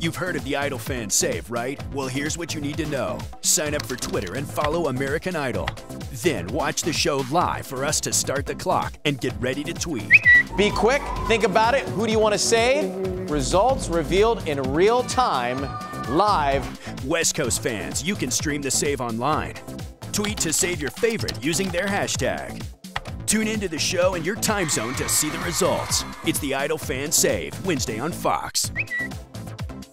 You've heard of the Idol fan save, right? Well, here's what you need to know. Sign up for Twitter and follow American Idol. Then watch the show live for us to start the clock and get ready to tweet. Be quick, think about it. Who do you want to save? Results revealed in real time, live. West Coast fans, you can stream the save online. Tweet to save your favorite using their hashtag. Tune into the show in your time zone to see the results. It's the Idol Fan Save, Wednesday on Fox.